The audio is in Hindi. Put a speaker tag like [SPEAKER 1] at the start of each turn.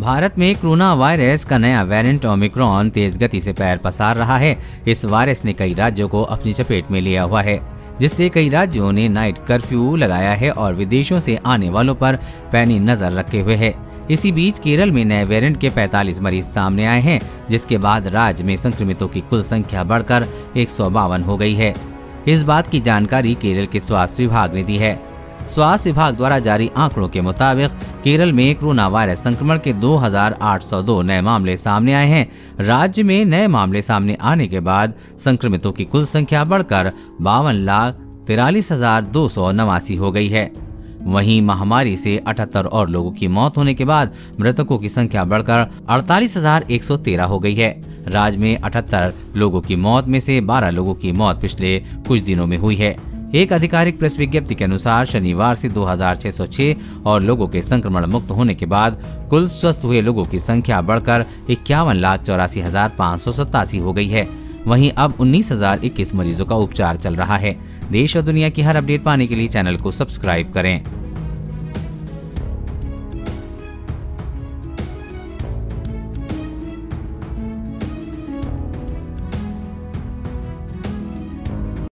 [SPEAKER 1] भारत में कोरोना वायरस का नया वेरिएंट ओमिक्रॉन तेज गति से पैर पसार रहा है। इस वायरस ने कई राज्यों को अपनी चपेट में लिया हुआ है, जिससे कई राज्यों ने नाइट कर्फ्यू लगाया है और विदेशों से आने वालों पर पैनी नज़र रखे हुए है। इसी बीच केरल में नए वेरिएंट के 45 मरीज़ सामने आए हैं, जिसके बाद राज्य में संक्रमितों की कुल संख्या बढ़कर एक सौ बावन हो गई है। इस बात की जानकारी केरल के स्वास्थ्य विभाग ने दी है। स्वास्थ्य विभाग द्वारा जारी आंकड़ों के मुताबिक केरल में कोरोना वायरस संक्रमण के 2,802 नए मामले सामने आए हैं। राज्य में नए मामले सामने आने के बाद संक्रमितों की कुल संख्या बढ़कर बावन लाख तिरालीस हज़ार दो सौ नवासी हो गई है। वहीं महामारी से 78 और लोगों की मौत होने के बाद मृतकों की संख्या बढ़कर अड़तालीस हज़ार एक सौ तेरह हो गई है। राज्य में 78 लोगों की मौत में से 12 लोगों की मौत पिछले कुछ दिनों में हुई है। एक आधिकारिक प्रेस विज्ञप्ति के अनुसार शनिवार से 2606 और लोगों के संक्रमण मुक्त होने के बाद कुल स्वस्थ हुए लोगों की संख्या बढ़कर इक्यावन लाख चौरासी हज़ार पाँच सौ सतासी हो गई है। वहीं अब उन्नीस हज़ार इक्कीस मरीजों का उपचार चल रहा है। देश और दुनिया की हर अपडेट पाने के लिए चैनल को सब्सक्राइब करें।